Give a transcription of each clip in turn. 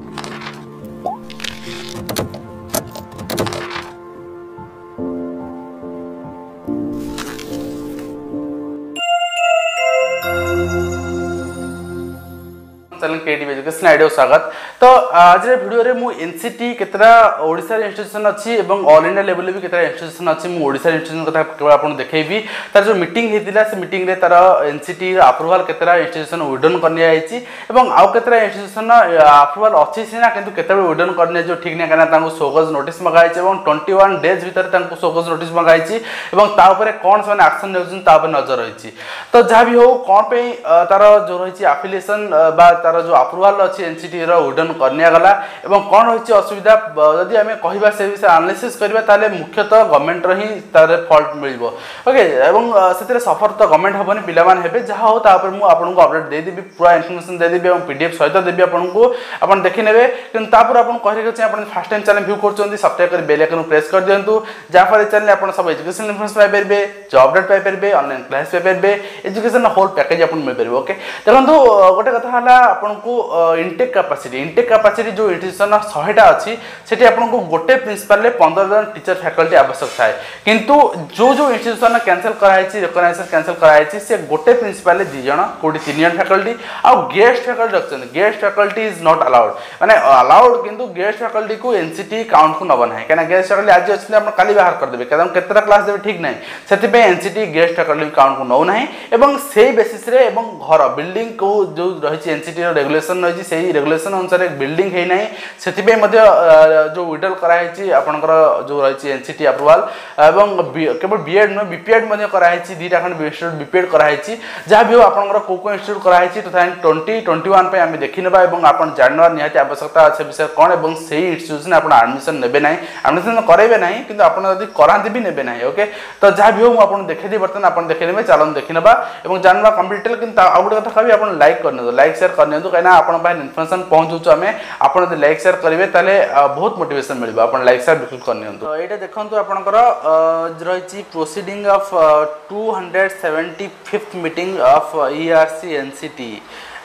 you channel KD education ଆଇଡ଼ିଓ ସ୍ୱାଗତ ତ ଆଜିର ଭିଡ଼ିଓରେ ମୁଁ ଏନ୍ସିଟି କେତେଟା ଓଡ଼ିଶାର ଇନଷ୍ଟିଚ୍ୟୁସନ୍ ଅଛି ଏବଂ ଅଲ୍ ଇଣ୍ଡିଆ ଲେଭେଲ୍ରେ ବି କେତେଟା ଇନଷ୍ଟିଚ୍ୟୁସନ୍ ଅଛି ମୁଁ ଓଡ଼ିଶାର ଇନଷ୍ଟିଚ୍ୟୁସନ୍ କଥା କେବଳ ଆପଣଙ୍କୁ ଦେଖେଇବି ତାର ଯେଉଁ ମିଟିଂ ହେଇଥିଲା ସେ ମିଟିଂରେ ତାର ଏନ୍ସିଟିର ଆପ୍ରୁଭାଲ୍ କେତେଟା ଇନଷ୍ଟିଚ୍ୟୁସନ୍ ୱିଡନ୍ କରିନିଆଯାଇଛି ଏବଂ ଆଉ କେତେଟା ଇନଷ୍ଟିଚ୍ୟୁସନ୍ ଆପ୍ରୁଭାଲ୍ ଅଛି ସିନା କିନ୍ତୁ କେତେବେଳେ ୱିଡନ୍ କରିନିଆଯିବ ଠିକ୍ ନାହିଁ କାହିଁକିନା ତାଙ୍କୁ ସୋଗଜ ନୋଟିସ୍ ମଗାଯାଇଛି ଏବଂ ଟ୍ୱେଣ୍ଟି ୱାନ୍ ଡେଜ୍ ଭିତରେ ତାଙ୍କୁ ସୋଗଜ ନୋଟିସ୍ ମଗାଯାଇଛି ଏବଂ ତା ଉପରେ କ'ଣ ସେମାନେ ଆକ୍ସନ୍ ନେଉଛନ୍ତି ତା ଉପରେ ନଜର ରହିଛି ତ ଯାହା ବି ହେଉ କ'ଣ ପାଇଁ ତାର ଯେଉଁ ରହିଛି ଆଫିଲିଏସନ୍ ବା ତାର जो आप्रुभाल अच्छी एनसीटीर उडन और कौन रही असुविधा जदि आम कह से विषय आनालीसीस् करवा मुख्यतः गवर्नमेंट हिं तार फल्ट मिल ओके सफर तो गवर्नमेंट हेन पाने जहाँ हूँ तापर मुझे आपको अपडेट देदेवि पूरा इनफर्मेशन देदेवि और पीडीएफ सहित देवी आपको आप देखने कि कहीं आप फास्ट टाइम चैनल भ्यू करते सब्सक्राइब कर बेल प्रेस कर दिखाँ जहाँफल चैनल आप सब एजुकेशन इनफर्मेशन पाइपर जब update Piper online class Piper education whole package आप मिलपर ओके देखो गोटे कथा ଆପଣଙ୍କୁ ଇଣ୍ଟେକ୍ କାପାସିଟି ଇଣ୍ଟେକ୍ କାପାସିଟି ଯେଉଁ ଇନ୍ଷ୍ଟିଟ୍ୟୁସନ୍ର ଶହେଟା ଅଛି ସେଠି ଆପଣଙ୍କୁ ଗୋଟେ ପ୍ରିନ୍ସିପାଲ୍ରେ ପନ୍ଦର ଜଣ ଟିଚର ଫ୍ୟାକଲ୍ଟି ଆବଶ୍ୟକ ଥାଏ କିନ୍ତୁ ଯେଉଁ ଯେଉଁ ଇନ୍ଷ୍ଟିଟ୍ୟୁସନ୍ କ୍ୟାନସଲ୍ କରାହେଇଛି ରେକଗ୍ନାଇଜେସନ୍ କ୍ୟାନସଲ୍ କରାହେଇଛି ସେ ଗୋଟେ ପ୍ରିନ୍ସିପାଲ୍ରେ ଦୁଇ ଜଣ କେଉଁଠି ତିନି ଜଣ ଫ୍ୟାକଲ୍ଟି ଆଉ ଗେଷ୍ଟ ଫ୍ୟାକଲ୍ଟି ରଖିଛନ୍ତି guest faculty is not allowed ମାନେ ଆଲାଉଡ୍ କିନ୍ତୁ ଗେଷ୍ଟ ଫ୍ୟାକଲ୍ଟିକୁ ଏନ୍ ସି ଟି କାଉଣ୍ଟକୁ ନେବ ନାହିଁ କାହିଁକିନା ଗେଷ୍ଟ ଫ୍ୟାକଲ୍ଟି ଆଜି ଅଛନ୍ତି ଆପଣ କାଲି ବାହାର କରିଦେବେ କାରଣ କେତେଟା କ୍ଲାସ୍ ଦେବେ ଠିକ୍ ନାହିଁ ସେଥିପାଇଁ N C T guest faculty କାଉଣ୍ଟକୁ ନେଉନାହିଁ ଏବଂ ସେଇ ବେସିସ୍ରେ ଏବଂ ଘର ବିଲ୍ଡିଂ କେଉଁ ଯେଉଁ ରହିଛି ଏନ୍ ସି ଟିର ରେଗୁଲେସନ୍ ରହିଛି ସେହି ରେଗୁଲେସନ୍ ଅନୁସାରେ ବିଲ୍ଡିଂ ହୋଇନାହିଁ ସେଥିପାଇଁ ମଧ୍ୟ ଯେଉଁ ୱିଡ୍ରଲ୍ କରାହେଇଛି ଆପଣଙ୍କର ଯେଉଁ ରହିଛି ଏନ୍ ସି ଟି ଆପ୍ରୁଭାଲ୍ ଏବଂ କେବଳ ବିଏଡ଼୍ ନୁହେଁ ବିପିଏଡ଼୍ ମଧ୍ୟ କରାହେଇଛି ଦୁଇଟା ଖଣ୍ଡେ ଇନଷ୍ଟିଚ୍ୟୁଟ୍ ବିପିଏଡ଼୍ କରାହେଇଛି ଯାହା ବି ହେଉ ଆପଣଙ୍କର କେଉଁ କେଉଁ ଇନଷ୍ଟିଚ୍ୟୁଟ୍ କରାହେଇଛି two thousand twenty twenty one ପାଇଁ ଆମେ ଦେଖିନେବା ଏବଂ ଆପଣ ଜାଣିନେବା ନିହାତି ଆବଶ୍ୟକତା ସେ ବିଷୟରେ କ'ଣ ଏବଂ ସେହି ଇନଷ୍ଟିଚ୍ୟୁସନ୍ ଆପଣ ଆଡ଼ମିସନ୍ ନେବେ ନାହିଁ ଆଡ଼ମିସନ୍ କରାଇବେ ନାହିଁ କିନ୍ତୁ ଆପଣ ଯଦି କରାନ୍ତି ବି ନେବେ ନାହିଁ ଓକେ ତ ଯାହା ବି ହେଉ ମୁଁ ଆପଣଙ୍କୁ ଦେଖେଇଦେବି ବର୍ତ୍ତମାନ ଆପଣ ଦେଖେଇଦେବେ ଚାଲନ୍ତୁ ଦେଖିନେବା ଏବଂ ଜାଣିବା କମ୍ପ୍ଲିଟ୍ ହେଲେ କିନ୍ତୁ ଆଉ ଗୋଟେ କଥା କହିବି ଆପଣ ଲାଇକ୍ କରିନିଅନ୍ତୁ ଲାଇକ୍ ସେୟାର କରିନିଅନ୍ତୁ ଯାଆନ୍ତୁ କାହିଁକିନା ଆପଣଙ୍କ ପାଇଁ ଇନଫର୍ମେସନ୍ ପହଞ୍ଚୁଛୁ ଆମେ ଆପଣ ଯଦି ଲାଇକ୍ ସେୟାର କରିବେ ତାହେଲେ ବହୁତ ମୋଟିଭେସନ୍ ମିଳିବ ଆପଣ ଲାଇକ୍ ସେୟାର ବିଲକୁଲ କରିନିଅନ୍ତୁ ଏଇଟା ଦେଖନ୍ତୁ ଆପଣଙ୍କର ରହିଛି proceeding of two hundred seventy fifth meeting of ERC N C T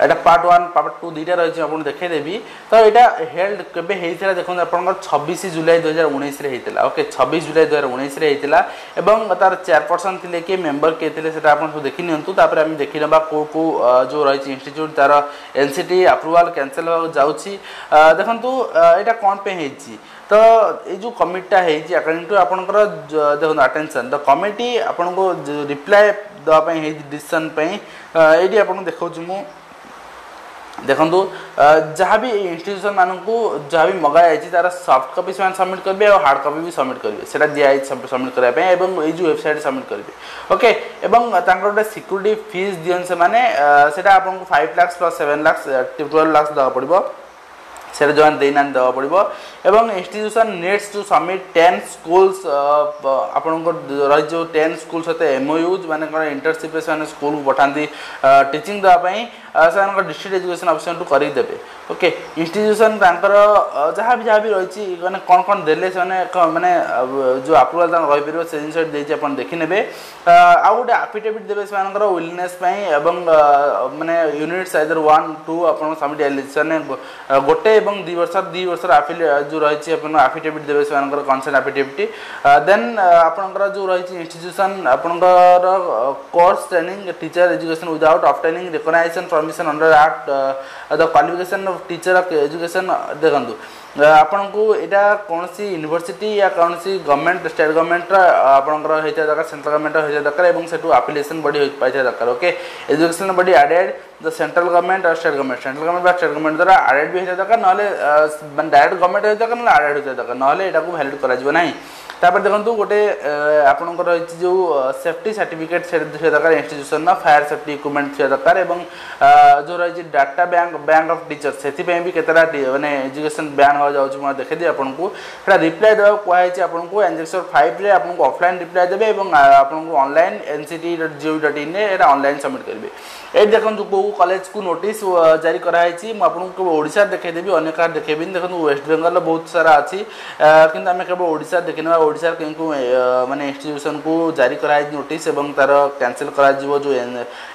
এটা পার্ট ওয়ান পার্ট টু দুইটা রয়েছে আপনার দেখাই দেবি তো এটা হেল্ড কেবে হয়েছিল দেখুন আপনার ছবিশ জুলাই দুই হাজার উনিশে হয়েছিল ওকে ছবিশ জুলাই দুই হাজার উনিশে হয়েছিল এবং তার চেয়ারপর্সন লে কি মেম্বর কে লে সেটা আপনার সব দেখি নিউ তাপরে আমি দেখি নেবা কেউ কেউ যে রয়েছে ইনস্টিট্যুট তার এনসিটি আপ্রুভাল ক্যানসেল হওয়া যাচ্ছি দেখুন এটা কম পে হয়েছি তো এই যে কমিটিটা হয়েছি অ্যাকর্ডিং টু আপনার দেখুন আটেনশন দ কমিটি আপনার রিপ্লাই দেওয়া ডিসিশন এটি আপনার দেখাচ্ছি মু ଦେଖନ୍ତୁ ଯାହା ବି ଇନଷ୍ଟିଟ୍ୟୁସନ୍ମାନଙ୍କୁ ଯାହା ବି ମଗାଯାଇଛି ତା'ର ସଫ୍ଟ କପି ସେମାନେ ସବମିଟ୍ କରିବେ ଆଉ ହାର୍ଡ଼ କପି ବି ସବମିଟ୍ କରିବେ ସେଇଟା ଦିଆଯାଇଛି ସବମିଟ୍ କରିବା ପାଇଁ ଏବଂ ଏଇ ଯେଉଁ ୱେବସାଇଟ୍ ସବମିଟ୍ କରିବେ ଓକେ ଏବଂ ତାଙ୍କର ଗୋଟେ ସିକ୍ୟୁରିଟି ଫିସ୍ ଦିଅନ୍ତି ସେମାନେ ସେଇଟା ଆପଣଙ୍କୁ five lakhs plus seven lakhs twelve lakhs ଦେବାକୁ ପଡ଼ିବ সেটা জয়েন देना না দেওয়া পড়ব এবং institution needs to submit ten रही जो टेन টেন স্কুল সহ এমওইউজ মানে কোণ ইন্টরনশিপে সে স্কুল পঠাতে টিচিং দেওয়া से डिस्ट्रिक्ट एजुकेशन अफिशन टू करदे ओके इनट्यूशन इनट्यूसन जहाँ भी जहाँ भी रही मैंने कौन कौन दे मैंने जो आप्रुवाल रहीपर से जिन आप देखने आउ गए आफिडेविट देते विलनेस मैंने यूनिट सैजर वन टू आप सबमिट एलिजेसन गोटे এবং ଦୁଇ ବର୍ଷ ଦୁଇ ବର୍ଷର ଆଫିଲି ଯେଉଁ ରହିଛି ଆପଣଙ୍କ ଆଫିଡେଭିଟ୍ ଦେବେ ସେମାନଙ୍କର କନସେଣ୍ଟ ଆଫିଡେଭିଟ୍ ଦେନ୍ ଆପଣଙ୍କର ଯେଉଁ ରହିଛି ଇନଷ୍ଟିଚ୍ୟୁସନ୍ ଆପଣଙ୍କର course training teacher education without obtaining recognition permission under act the qualification of teacher of education ଦେଖନ୍ତୁ ଆପଣଙ୍କୁ ଏଇଟା କୌଣସି ୟୁନିଭର୍ସିଟି ୟା କୌଣସି ଗଭର୍ଣ୍ଣମେଣ୍ଟ ଷ୍ଟେଟ୍ ଗଭର୍ଣ୍ଣମେଣ୍ଟର ଆପଣଙ୍କର ହୋଇଥିବା ଦରକାର ସେଣ୍ଟ୍ରାଲ ଗଭର୍ଣ୍ଣମେଣ୍ଟର ହୋଇଥିବା ଦରକାର ଏବଂ ସେଠୁ ଆପ୍ଲିକେସନ୍ ବଡ଼ି ପାଇଥିବା ଦରକାର okay education body aided the central government ଆଉ ଷ୍ଟେଟ୍ ଗଭର୍ଣ୍ଣମେଣ୍ଟ ସେଣ୍ଟ୍ରାଲ ଗଭର୍ଣ୍ଣମେଣ୍ଟ ବା ଷ୍ଟେଟ୍ ଗଭର୍ଣ୍ଣମେଣ୍ଟ ଦ୍ୱାରା ଆଡ଼େଡ଼ ବି ହୋଇଥିବା ଦରକାର ନହେଲେ ଡାଇରେକ୍ଟ ଗଭର୍ଣ୍ଣମେଣ୍ଟ ହୋଇଥିବା ଦରକାର ନହେଲେ ଆଡ଼େଡ଼ ହୋଇଥିବା ଦରକାର ନହେଲେ ଏଇଟାକୁ ଭ୍ୟାଲିଡ଼ କରାଯିବ ନାହିଁ ତାପରେ ଦେଖନ୍ତୁ ଗୋଟେ ଆପଣଙ୍କର ରହିଛି ଯେଉଁ ସେଫ୍ଟି ସାର୍ଟିଫିକେଟ୍ ଥିବା ଦରକାର ଇନଷ୍ଟିଚ୍ୟୁସନ୍ର ଫାୟାର ସେଫ୍ଟି ଇକ୍ୟୁପମେଣ୍ଟ ଥିବା ଦରକାର ଏବଂ ଯେଉଁ ରହିଛି data bank bank of teacher ସେଥିପାଇଁ ବି କେତେଟା ମାନେ ଏଜୁକେସନ୍ ବ୍ୟାନ୍ ହେବାକୁ ମୁଁ ଦେଖେଇଦେବି ଆପଣଙ୍କୁ ସେଟା ରିପ୍ଲାଏ ଦେବାକୁ କୁହାଯାଇଛି ଆପଣଙ୍କୁ ଏନ୍ଜେକ୍ସର ଫାଇଭ୍ରେ ଆପଣଙ୍କୁ ଅଫଲାଇନ୍ ରିପ୍ଲାଏ ଦେବେ ଏବଂ ଆପଣଙ୍କୁ online N C T dot gov dot ଇନ୍ରେ ଏଇଟା ଅନଲାଇନ୍ ସବମିଟ୍ କରିବେ ଏଇଠି ଦେଖନ୍ତୁ କେଉଁ କଲେଜକୁ ନୋଟିସ୍ ଜାରି କରାହେଇଛି ମୁଁ ଆପଣଙ୍କୁ କେବଳ ଓଡ଼ିଶାରେ ଦେଖେଇଦେବି ଅନ୍ୟ କାହାର ଦେଖେଇବିନି ଦେଖନ୍ତୁ ୱେଷ୍ଟ ବେଙ୍ଗଲର ବହୁତ ସାରା ଅଛି କିନ୍ତୁ ଆମେ କେବଳ ଓଡ଼ିଶାରେ ଦେଖିନେବା ଓଡ଼ିଶାର କେଉଁ ମାନେ ଇନଷ୍ଟିଚ୍ୟୁସନକୁ ଜାରି କରାହେଇଛି ନୋଟିସ୍ ଏବଂ ତା'ର କ୍ୟାନସେଲ୍ କରାଯିବ ଯେଉଁ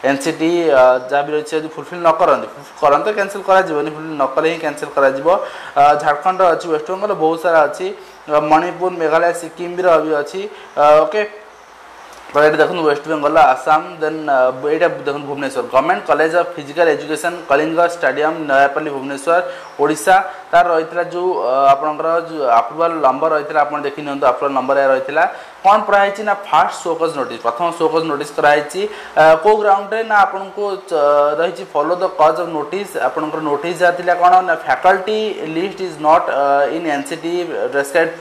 ଏନ୍ ସି ଟି ଯାହା ବି ରହିଛି ଯଦି ଫୁଲଫିଲ୍ ନ କରନ୍ତି କରନ୍ତେ କ୍ୟାନସେଲ୍ କରାଯିବନି ଫୁଲଫିଲ୍ ନ କଲେ ହିଁ କ୍ୟାନସେଲ୍ କରାଯିବ ଝାଡ଼ଖଣ୍ଡର ଅଛି ୱେଷ୍ଟବେଙ୍ଗଲ ବହୁତ ସାରା ଅଛି ମଣିପୁର ମେଘାଳୟ ସିକିମ୍ର ବି ଅଛି ଓକେ બરાબર દેખણ વેસ્ટ બંગાલ આસામ ધેન એટા દેખણ Bhubaneswar government college of physical education Kalinga stadium નયાપની Bhubaneswar Odisha તાર રઈતરા જો આપણકો જો અપરૂવલ નંબર રઈતલા આપણ દેખીન તો અપરૂવલ નંબર આ રઈતલા કોન પ્રાઈચી ના ફર્સ્ટ શોકસ નોટિસ પ્રથમ શોકસ નોટિસ કરાઈચી કો ગ્રાઉન્ડ રે ના આપણકો રઈચી follow the cause of notice આપણકો notice જાતલા કોન faculty list is not in NCT રેસ્કેડ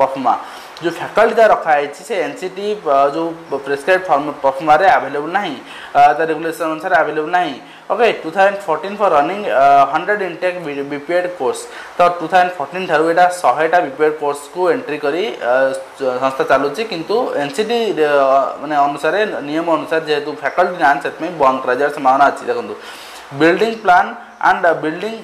પરફમા जो फैकल्टी द्वारा रखा है से एन सी टी जो प्रिस्क्राइब परफॉर्मारे आभेलेबुल ना ता रेगुलेसन अनुसार आभेलेबुल ना okay two thousand fourteen for running hundred intake BPEd course तो टू थाउजेंड फोर्टीन ठार यहाँ शहेटा बीपीएड कोर्स को एंट्री कर संस्था चलुची किंतु एन सी टी मान अनुसार नियम अनुसार जेहेतु फैकल्टी ना से बंद कर संभावना अच्छी देखो building plan and the building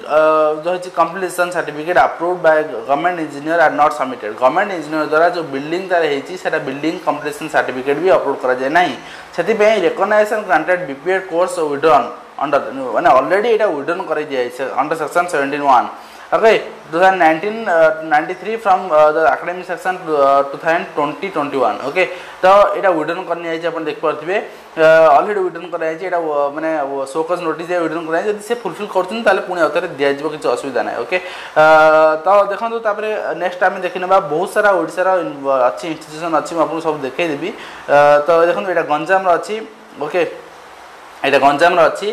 जो है completion certificate approved by government engineer are not submitted government engineer द्वारा जो building तार ହେଇଛି ସେଟା building completion certificate भी upload କରାଯାଏ ନାହିଁ ସେଥିପାଇଁ recognition granted BPA course withdrawn under ମାନେ already ଏଇଟା withdrawn କରାଯାଇଛି under section 171 okay 2019 uh, 93 from uh, the academic section uh, 2020-21 okay तो এটা উইড্রন করে নিয়ে আপনার দেখিপারে অলরেডি উইড্রন করা হয়েছে এটা মানে শোকজ নোটিস দিয়ে উইড্রন করা যদি সে ফুলফিল করছেন তাহলে পুঁ আউথরে দিয়া যাব কিছু অসুবিধা নাই ওকে তো দেখুন তাপরে নেক্সট আমি দেখি নেবা বহু সারা ওড়িশার অছি ইনস্টিট্যুশন অছি আপনার সব দেখাই দেবি তো দেখুন এটা গঞ্জামর অছি ওকে okay. এটা ଗଞ୍ଜାମରେ ଅଛି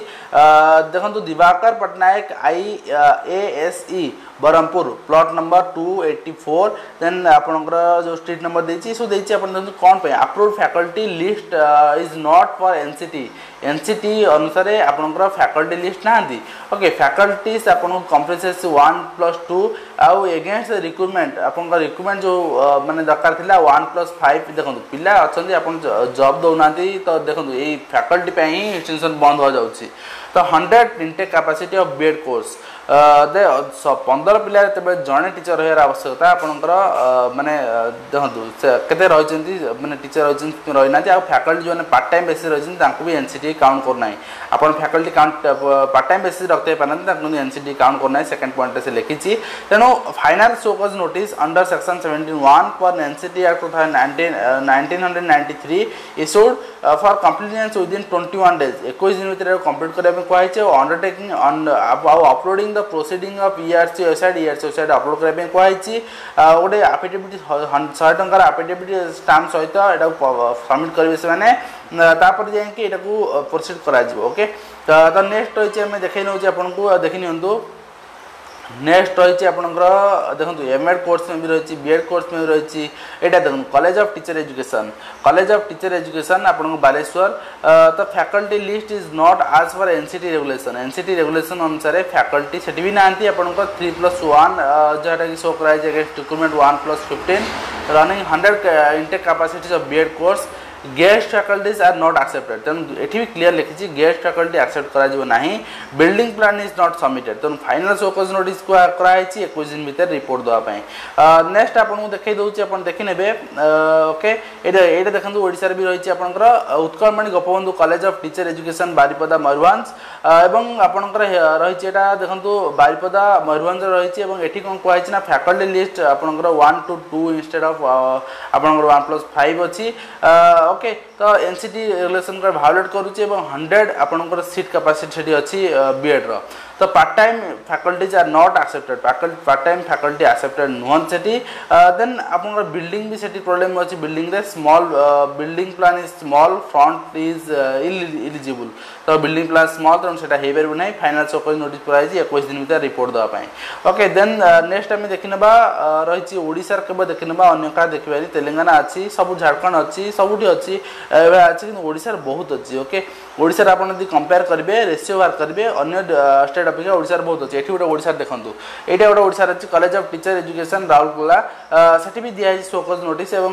ଦେଖନ୍ତୁ Dibakar Pattanaik I A S E Brahmapur plot number two eighty four then ଆପଣଙ୍କର ଯେଉଁ ଷ୍ଟ୍ରିଟ୍ ନମ୍ବର ଦେଇଛି ଏସବୁ ଦେଇଛି ଆପଣ ଦେଖନ୍ତୁ କ'ଣ ପାଇଁ approve faculty list is not for N C T N C T ଅନୁସାରେ ଆପଣଙ୍କର ଫ୍ୟାକଲ୍ଟି ଲିଷ୍ଟ ନାହାନ୍ତି ଓକେ ଫ୍ୟାକଲ୍ଟିସ୍ ଆପଣଙ୍କ କମ୍ପ୍ରେସେସ୍ ୱାନ୍ ପ୍ଲସ୍ ଟୁ ଆଉ ଏଗେନ୍ଷ୍ଟ ରିକ୍ରୁଟମେଣ୍ଟ ଆପଣଙ୍କ ରିକ୍ରୁଟମେଣ୍ଟ ଯେଉଁ ମାନେ ଦରକାର ଥିଲା ୱାନ୍ ପ୍ଲସ୍ ଫାଇଭ୍ ଦେଖନ୍ତୁ ପିଲା ଅଛନ୍ତି ଆପଣ ଜବ୍ ଦେଉନାହାନ୍ତି ତ ଦେଖନ୍ତୁ ଏଇ ଫ୍ୟାକଲ୍ଟି ପାଇଁ ହିଁ ଇନ୍ଷ୍ଟିଟ୍ୟୁସନ୍ ବନ୍ଦ ହେଉଯାଉଛି ତ hundred intake capacity of BEd course ପନ୍ଦର ପିଲାରେ ତେବେ ଜଣେ ଟିଚର ରହିବାର ଆବଶ୍ୟକତା ଆପଣଙ୍କର ମାନେ ଦେଖନ୍ତୁ କେତେ ରହିଛନ୍ତି ମାନେ ଟିଚର ରହିଛନ୍ତି ରହିନାହାନ୍ତି ଆଉ ଫ୍ୟାକଲ୍ଟି ଯେଉଁମାନେ ପାର୍ଟ ଟାଇମ୍ ବେସିସ୍ ରହିଛନ୍ତି ତାଙ୍କୁ ବି ଏନ୍ ସି ଟି କାଉଣ୍ଟ କରୁନାହିଁ ଆପଣ faculty count part time basis ରଖିଥାଇ ପାରୁନାହାନ୍ତି ତାଙ୍କୁ ଏନ୍ ସି ଟି କାଉଣ୍ଟ କରୁନାହିଁ ସେକେଣ୍ଡ ପଏଣ୍ଟରେ ସେ ଲେଖିଛି ତେଣୁ final show cause notice under section seventeen one for N C T act two thousand nineteen nineteen hundred ninety three issued for compliance within twenty one days ଏକୋଇଶ ଦିନ ଭିତରେ complete କରିବା ପାଇଁ କୁହାଯାଇଛି ଆଉ ଅଣ୍ଡରଟେକିଂ ଆଉ uploading the proceeding of ERC website ERC website upload करने कहुई गोटे आफिडेविट शहे टकर आफिडेविट स्टाम्प सहित यहाँ सबमिट करेंगे से तापर जाकि यहाँ प्रोसीड करके नेक्स्ट रही देखो आपको देखनी নেক্সট রয়েছে আপনার দেখুন এমএড কোর্স বি রয়েছে বিএড কোর্স রয়েছে এটা দেখুন college of teacher education college of teacher education আপনার বালেশ্বর তো faculty list is not as for NCT regulation NCT regulation অনুসারে ফ্যাকল্টি সেটি বি না আপনার থ্রি প্লস ওয়ান যেটা কি শো করা হয়েছে recruitment one plus fifteen running hundred intake capacities of BEd course guest faculties are not accepted তেমন এটি বি ক্লিয়ার লিখেছি গেস্ট ফ্যাকাল্টি আকসেপ্ট করা যাব না building plan is not submitted তেমন ফাইনাল শোকজ নোটিস করা হয়েছে একুশ দিন ভিতরে রিপোর্ট দেওয়া নেক্সট আপনার দেখাই দেছি আপনার দেখি নেবে ওকে এটা এটা দেখুন ওড়িশার বি রয়েছে আপনার Utkalmani Gopabandhu college of teacher education Baripada Mayurbhanj এবং আপনার রয়েছে এটা দেখুন বারিপদা ময়ূরভঞ্জ রয়েছে এবং এটি কম কুহাইছে না ফ্যাকাল্টি লিস্ট আপনার one two two instead of আপনার ওয়ান প্লস ফাইভ অ ওকে ତ N C T regulation violate କରୁଛି ଏବଂ ହଣ୍ଡ୍ରେଡ଼ ଆପଣଙ୍କର ସିଟ୍ କାପାସିଟି ସେଠି ଅଛି ବିଏଡ଼୍ର the part-time faculties are not accepted part-time faculty accepted nuhan seti then aponra building bi seti problem achi building re small building plan is small front is eligible ତ building plan small ତେଣୁ ସେଇଟା ହେଇପାରିବ ନାହିଁ final suppose notice କରାଯାଇଛି ଏକୋଇଶ ଦିନ ଭିତରେ report ଦେବା ପାଇଁ ଓକେ ଦେନ୍ ନେକ୍ସଟ ଆମେ ଦେଖିନେବା ରହିଛି ଓଡ଼ିଶାର କେବେ ଦେଖିନେବା ଅନ୍ୟ କାହା ଦେଖିବାନି ତେଲେଙ୍ଗାନା ଅଛି ସବୁ ଝାଡ଼ଖଣ୍ଡ ଅଛି ସବୁଠି ଅଛି ଏଭଳିଆ ଅଛି କିନ୍ତୁ ଓଡ଼ିଶାର ବହୁତ ଅଛି ଓକେ ଓଡ଼ିଶାରେ ଆପଣ ଯଦି କମ୍ପେୟାର କରିବେ ରେସିଓ ବାହାର କରିବେ ଅନ୍ୟ ଷ୍ଟେଟ୍ ଷ୍ଟେଟ୍ ଅପେକ୍ଷା ଓଡ଼ିଶାରେ ବହୁତ ଅଛି ଏଠି ଗୋଟେ ଓଡ଼ିଶାରେ ଦେଖନ୍ତୁ ଏଇଟା ଗୋଟେ ଓଡ଼ିଶାରେ ଅଛି college of teacher education Rourkela ସେଠି ବି ଦିଆହେଇଛି ସୋକଜ ନୋଟିସ୍ ଏବଂ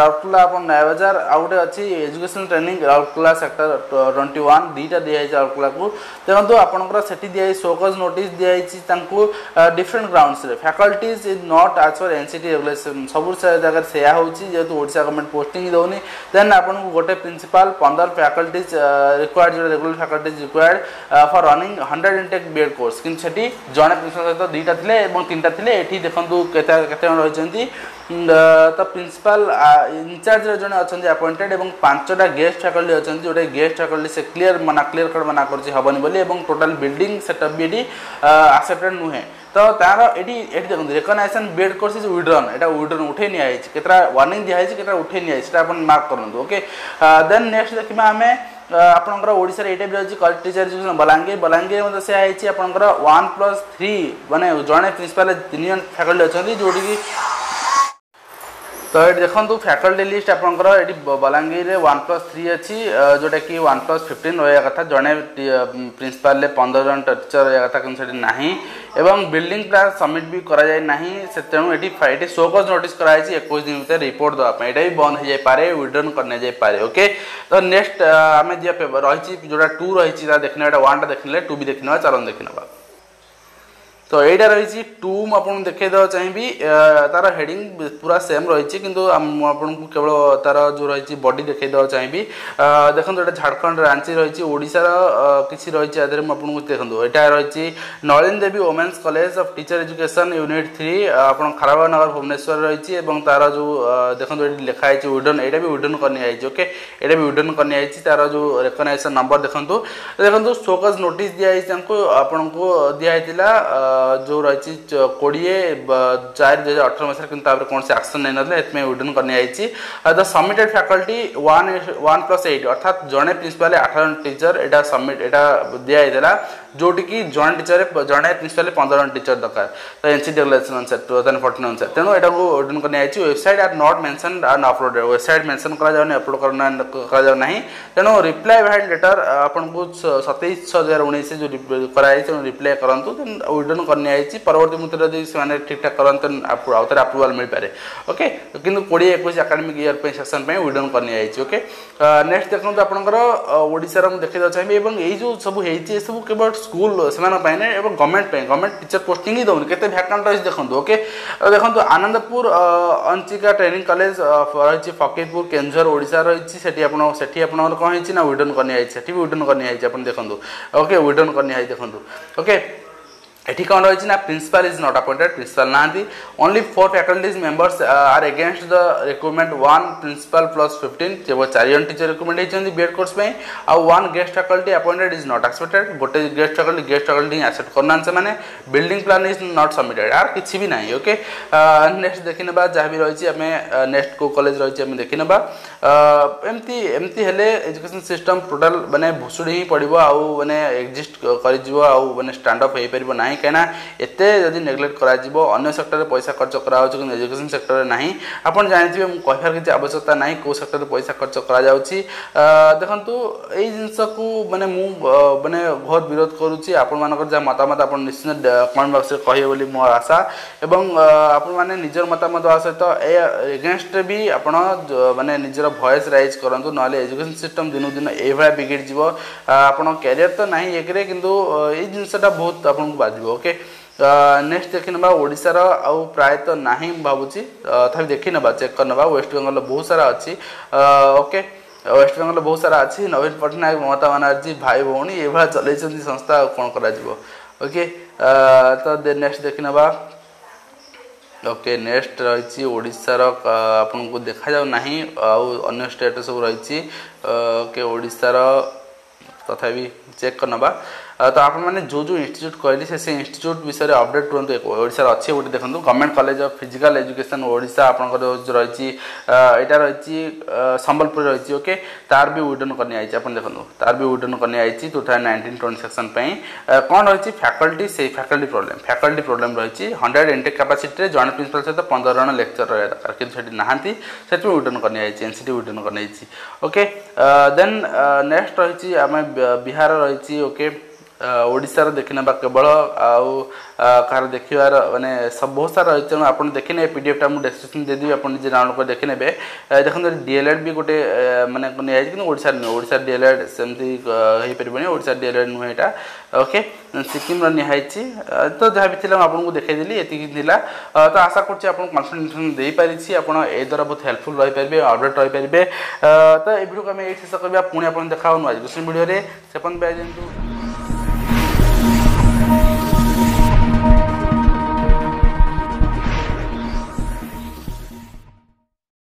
ରାଉରକେଲା ଆପଣ ନୟାବଜାର ଆଉ ଗୋଟେ ଅଛି education training Rourkela sector twenty one ଦୁଇଟା ଦିଆହେଇଛି ରାଉରକେଲାକୁ ଦେଖନ୍ତୁ ଆପଣଙ୍କର ସେଠି ଦିଆହେଇଛି ସୋକଜ ନୋଟିସ୍ ଦିଆହେଇଛି ତାଙ୍କୁ different ଗ୍ରାଉଣ୍ଡସରେ faculties is not as for N C T regulation ସବୁ ଜାଗାରେ ସେୟା ହେଉଛି ଯେହେତୁ ଓଡ଼ିଶା ଗଭର୍ଣ୍ଣମେଣ୍ଟ ପୋଷ୍ଟିଂ ଦେଉନି ଦେନ୍ ଆପଣଙ୍କୁ ଗୋଟେ ପ୍ରିନ୍ସିପାଲ୍ ପନ୍ଦର ଫ୍ୟାକଲ୍ଟିଜ୍ ରିକ୍ୱାର୍ଡ଼ ଯେଉଁଟା regular faculties required for running hundred intake BEd course କିନ୍ତୁ ସେଠି ଜଣେ ପ୍ରିନ୍ସିପାଲ ସହିତ ଦୁଇଟା ଥିଲେ ଏବଂ ତିନିଟା ଥିଲେ ଏଠି ଦେଖନ୍ତୁ କେତେ କେତେ ଜଣ ରହିଛନ୍ତି ତ ପ୍ରିନ୍ସିପାଲ ଇନଚାର୍ଜରେ ଜଣେ ଅଛନ୍ତି ଆପଏଣ୍ଟେଡ଼ ଏବଂ ପାଞ୍ଚଟା ଗେଷ୍ଟ ଫ୍ୟାକଲ୍ଟି ଅଛନ୍ତି ଯେଉଁଟା ଗେଷ୍ଟ ଫ୍ୟାକଲ୍ଟି ସେ କ୍ଲିୟର ମନା କ୍ଲିୟର କଟ୍ ମନା କରୁଛି ହେବନି ବୋଲି ଏବଂ ଟୋଟାଲ ବିଲ୍ଡିଂ ସେଟଅପ୍ ବି ଏଠି ଆକ୍ସେପ୍ଟେଡ଼ ନୁହେଁ ତ ତାର ଏଠି ଏଠି ଦେଖନ୍ତୁ recognisation B Ed course is withdrawn ଏଇଟା ୱିଡ୍ରନ୍ ଉଠେଇ ନିଆଯାଇଛି କେତେଟା ୱାର୍ଣ୍ଣିଂ ଦିଆହେଇଛି କେତେଟା ଉଠେଇ ନିଆଯାଇଛି ସେଟା ଆପଣ ମାର୍କ କରନ୍ତୁ ଓକେ ଦେନ୍ ନେକ୍ସଟ ଦେଖିବା ଆମେ ଆପଣଙ୍କର ଓଡ଼ିଶାରେ ଏଇଟା ବି ରହିଛି ଟିଚର ଏଜୁକେସନ୍ ବଲାଙ୍ଗୀର ବଲାଙ୍ଗୀର ମଧ୍ୟ ସେୟା ହେଇଛି ଆପଣଙ୍କର ୱାନ୍ ପ୍ଲସ୍ ଥ୍ରୀ ମାନେ ଜଣେ ପ୍ରିନ୍ସିପାଲ୍ ତିନି ଜଣ ଫ୍ୟାକଲ୍ଟି ଅଛନ୍ତି ଯେଉଁଠିକି ତ ଏଇଠି ଦେଖନ୍ତୁ ଫ୍ୟାକଲ୍ଟି ଲିଷ୍ଟ ଆପଣଙ୍କର ଏଇଠି ବଲାଙ୍ଗୀରରେ ୱାନ୍ ପ୍ଲସ୍ ଥ୍ରୀ ଅଛି ଯେଉଁଟାକି ୱାନ୍ ପ୍ଲସ୍ ଫିଫ୍ଟିନ୍ ରହିବା କଥା ଜଣେ ପ୍ରିନ୍ସିପାଲରେ ପନ୍ଦର ଜଣ ଟିଚର ରହିବା କଥା କିନ୍ତୁ ସେଠି ନାହିଁ ଏବଂ ବିଲ୍ଡିଂ ପ୍ଲାନ୍ ସବମିଟ୍ ବି କରାଯାଇ ନାହିଁ ସେ ତେଣୁ ଏଠି ଏଠି ସୋକଜ ନୋଟିସ୍ କରାଯାଇଛି ଏକୋଇଶ ଦିନ ଭିତରେ ରିପୋର୍ଟ ଦେବା ପାଇଁ ଏଇଟା ବି ବନ୍ଦ ହୋଇଯାଇପାରେ ୱିଡ୍ରନ୍ କରିନିଯାଇପାରେ ଓକେ ତ ନେକ୍ସଟ ଆମେ ଯିବା ରହିଛି ଯେଉଁଟା ଟୁ ରହିଛି ତା ଦେଖିନେବା ଏଇଟା ୱାନ୍ଟା ଦେଖିନେଲେ ଟୁ ବି ଦେଖିନେବା ଚାଲନ୍ତୁ ଦେଖିନେବା তো এইটা রয়েছে টুম আপনার দেখাই দেওয়া চাইবি তার হেডিং পুরা সেম রয়েছে কিন্তু আপনার কেবল তার যে রয়েছে বডি দেখাই দেওয়া চাইবি দেখুন এটা ঝাড়খণ্ড রাঞ্চি রয়েছে ওড়িশার কিছু রয়েছে এদের আপনার দেখুন এটা রয়েছে Nalin Devi women's college of teacher education unit three আপনার খারাপনগর ভুবনেশ্বর রয়েছে এবং তার যে দেখুন এটি লেখা হয়েছে উইডন এটা বি উইডন করে নিয়েছে ওকে এটা বি উইডন করে নিয়েছে তার যে রেকগনাইজেসন নম্বর দেখুন দেখুন শোকজ নোটিস দিয়া হয়েছে আপনার দিয়া হয়েছিল जो रही कोड़े चार दुई हजार अठर मसीह कि कौन से आक्शन नहीं ना उडन कर the submitted faculty one one plus eight अर्थात जड़े प्रिंसिपाल आठ जन टीचर यहाँ सबमिट यहाँ दिजाला जोटी कि जड़े टीचर जड़े प्रिंसिपाल पंद्रह जन टीचर दरकार तो एनसी डेक्लेरेसन अनुसार टू थाउजेंड फोर्टन अनुसार तेणु को कर website are not mention are uploaded website mention करपलोड करना तेणु रिप्लाय भैंड लेटर आपको सतैश छः हजार उन्नीस जो कराई तेनाली रिप्लाय करूँ विड्रन କରିନିଆଯାଇଛି ପରବର୍ତ୍ତୀ ମୁହୂର୍ତ୍ତରେ ଯଦି ସେମାନେ ଠିକ୍ଠାକ୍ କରନ୍ତି ଆଉ ଥରେ ଆପ୍ରୁଭାଲ୍ ମିଳିପାରେ ଓକେ କିନ୍ତୁ କୋଡ଼ିଏ ଏକୋଇଶ ଆକାଡେମିକ୍ ଇୟର୍ ପାଇଁ ସେକ୍ସନ୍ ପାଇଁ ୱିଡନ୍ କରିନିଆଯାଇଛି ଓକେ ନେକ୍ସଟ ଦେଖନ୍ତୁ ଆପଣଙ୍କର ଓଡ଼ିଶାର ମୁଁ ଦେଖିବାକୁ ଚାହିଁବି ଏବଂ ଏଇ ଯେଉଁ ସବୁ ହେଇଛି ଏସବୁ କେବଳ ସ୍କୁଲ ସେମାନଙ୍କ ପାଇଁ ନାହିଁ ଏବଂ ଗଭର୍ଣ୍ଣମେଣ୍ଟ ପାଇଁ ଗଭର୍ଣ୍ଣମେଣ୍ଟ ଟିଚର ପୋଷ୍ଟିଂ ହିଁ ଦେଉନି କେତେ ଭ୍ୟାକାଣ୍ଟ ରହିଛି ଦେଖନ୍ତୁ ଓକେ ଦେଖନ୍ତୁ ଆନନ୍ଦପୁର ଅଞ୍ଚିକା ଟ୍ରେନିଂ କଲେଜ ରହିଛି ଫକିରପୁର କେନ୍ଦୁଝର ଓଡ଼ିଶା ରହିଛି ସେଠି ଆପଣ ସେଠି ଆପଣଙ୍କର କ'ଣ ହେଇଛି ନା ୱିଡନ୍ କରିନିଆଯାଇଛି ସେଠି ବି ୱିଡନ୍ କରିନିଆଯାଇଛି ଆପଣ ଦେଖନ୍ତୁ ଓକେ ୱିଡନ୍ କରିନିଆଯାଇଛି ଦେଖନ୍ତୁ ଓକେ एटी कौन रही ना principal is not appointed principal ना only four faculties members are against the recruitment one principal plus fifteen केवल चार जन टीचर रिक्रुटमेंट होती बीएड कोर्स में आउ one guest faculty appointed is not expected गोटे guest faculty guest faculty accept करना से building plan is not submitted are कि भी ना ओके नेक्स्ट देखने जहाँ भी रही आम नेक्स्ट को कलेज रही देखने एमती एमती हेले एजुकेशन सिस्टम टोटाल मैंने भुशुड़ी ही पड़ो आने एक्जिस्ट कर स्टाणअप हो पार ना କାହିଁକିନା ଏତେ ଯଦି ନେଗ୍ଲେକ୍ଟ କରାଯିବ ଅନ୍ୟ ସେକ୍ଟରରେ ପଇସା ଖର୍ଚ୍ଚ କରାହେଉଛି କିନ୍ତୁ ଏଜୁକେସନ୍ ସେକ୍ଟରରେ ନାହିଁ ଆପଣ ଜାଣିଥିବେ ମୁଁ କହିବାର କିଛି ଆବଶ୍ୟକତା ନାହିଁ କେଉଁ ସେକ୍ଟରରେ ପଇସା ଖର୍ଚ୍ଚ କରାଯାଉଛି ଦେଖନ୍ତୁ ଏଇ ଜିନିଷକୁ ମାନେ ମୁଁ ମାନେ ବହୁତ ବିରୋଧ କରୁଛି ଆପଣମାନଙ୍କର ଯାହା ମତାମତ ଆପଣ ନିଶ୍ଚିତ କମେଣ୍ଟ ବକ୍ସରେ କହିବେ ବୋଲି ମୋର ଆଶା ଏବଂ ଆପଣମାନେ ନିଜର ମତାମତ ଦେବା ସହିତ ଏ ଏଗେନଷ୍ଟରେ ବି ଆପଣ ମାନେ ନିଜର ଭଏସ୍ ରାଇଜ୍ କରନ୍ତୁ ନହେଲେ ଏଜୁକେସନ୍ ସିଷ୍ଟମ୍ ଦିନକୁ ଦିନ ଏଇଭଳିଆ ବିଗିଡ଼ିଯିବ ଆପଣ କ୍ୟାରିୟର ତ ନାହିଁ ଏକରେ କିନ୍ତୁ ଏଇ ଜିନିଷଟା ବହୁତ ଆପଣଙ୍କୁ ବାଧି ଆସିବ ଓକେ ନେକ୍ସଟ ଦେଖିନେବା ଓଡ଼ିଶାର ଆଉ ପ୍ରାୟତଃ ନାହିଁ ମୁଁ ଭାବୁଛି ତଥାପି ଦେଖିନେବା ଚେକ୍ କରିନେବା ୱେଷ୍ଟବେଙ୍ଗଲର ବହୁତ ସାରା ଅଛି ଓକେ ୱେଷ୍ଟବେଙ୍ଗଲର ବହୁତ ସାରା ଅଛି ନବୀନ ପଟ୍ଟନାୟକ ମମତା ବାନାର୍ଜୀ ଭାଇ ଭଉଣୀ ଏଇଭଳିଆ ଚଲେଇଛନ୍ତି ସଂସ୍ଥା ଆଉ କ'ଣ କରାଯିବ ଓକେ ତ ନେକ୍ସଟ ଦେଖିନେବା ଓକେ ନେକ୍ସଟ ରହିଛି ଓଡ଼ିଶାର ଆପଣଙ୍କୁ ଦେଖାଯାଉ ନାହିଁ ଆଉ ଅନ୍ୟ ଷ୍ଟେଟ୍ ସବୁ ରହିଛି ଓକେ ଓଡ଼ିଶାର ତଥାପି ଚେକ୍ କରିନେବା ତ ଆପଣମାନେ ଯେଉଁ ଯେଉଁ ଇନଷ୍ଟିଚ୍ୟୁଟ୍ କହିଲି ସେ ସେ ଇନଷ୍ଟିଚ୍ୟୁଟ୍ ବିଷୟରେ ଅପଡ଼େଟ୍ ରୁହନ୍ତୁ ଓଡ଼ିଶାରେ ଅଛି ଗୋଟେ ଦେଖନ୍ତୁ government college of physical education Odisha ଆପଣଙ୍କର ରହିଛି ଏଇଟା ରହିଛି ସମ୍ବଲପୁର ରହିଛି ଓକେ ତାର ବି ୱିଡନ୍ କରିନିଆଯାଇଛି ଆପଣ ଦେଖନ୍ତୁ ତାର ବି ୱିଡନ୍ କରିନିଆଯାଇଛି two thousand nineteen twenty section ପାଇଁ କ'ଣ ରହିଛି ଫ୍ୟାକଲ୍ଟି ସେଇ ଫ୍ୟାକଲ୍ଟି ପ୍ରୋବ୍ଲେମ୍ ଫ୍ୟାକଲ୍ଟି ପ୍ରୋବ୍ଲେମ୍ ରହିଛି ହଣ୍ଡ୍ରେଡ଼ ଇଣ୍ଟେକ୍ କ୍ୟାପାସିଟିରେ ଜଣେ ପ୍ରିନ୍ସିପାଲ୍ ସହିତ ପନ୍ଦର ଜଣ ଲେକ୍ଚର୍ ରହିବା ଦରକାର କିନ୍ତୁ ସେଠି ନାହାନ୍ତି ସେଥିପାଇଁ ୱିଡନ୍ କରିନିଆଯାଇଛି ଏନ୍ ସି ଟି ୱିଡନ୍ କରିନେଇଛି ଓକେ ଦେନ୍ ନେକ୍ସଟ୍ ରହିଛି ଆମେ ବିହାର ରହିଛି ଓକେ ଓଡ଼ିଶାର ଦେଖିନେବା କେବଳ ଆଉ କାହାର ଦେଖିବାର ମାନେ ବହୁତ ସାରା ରହିଛି ତେଣୁ ଆପଣ ଦେଖିନେବେ ପି ଡି ଏଫ୍ଟା ମୁଁ ଡେସ୍କ୍ରିପ୍ସନ୍ ଦେଇଦେବି ଆପଣ ନିଜେ ଡାଉନଲୋଡ଼ କରି ଦେଖିନେବେ ଦେଖନ୍ତୁ ଡି ଏଲ୍ ଏଡ଼୍ ବି ଗୋଟେ ମାନେ ନିଆଯାଇଛି କିନ୍ତୁ ଓଡ଼ିଶାରେ ନୁହେଁ ଓଡ଼ିଶାର ଡି ଏଲ୍ ଏଡ଼୍ ସେମିତି ହେଇପାରିବନି ଓଡ଼ିଶାର ଡି ଏଲ୍ ଏଡ଼୍ ନୁହେଁ ଏଇଟା ଓକେ ସିକିମ୍ର ନିଆହେଇଛି ତ ଯାହା ବି ଥିଲା ମୁଁ ଆପଣଙ୍କୁ ଦେଖାଇଦେଲି ଏତିକି ଥିଲା ତ ଆଶା କରୁଛି ଆପଣଙ୍କୁ କନଫିଡେନ୍ସ ଇନଫର୍ମେସନ୍ ଦେଇପାରିଛି ଆପଣ ଏ ଦ୍ୱାରା ବହୁତ ହେଲ୍ପଫୁଲ୍ ରହିପାରିବେ ଅପଡ଼େଟ୍ ରହିପାରିବେ ତ ଏ ଭିଡ଼ିଓକୁ ଆମେ ଏଇଠି ଶେଷ କରିବା ପୁଣି ଆପଣ ଦେଖା ହେଉ ନୂଆ ଭିଡ଼ିଓରେ ସେପର୍ଯ୍ୟନ୍ତ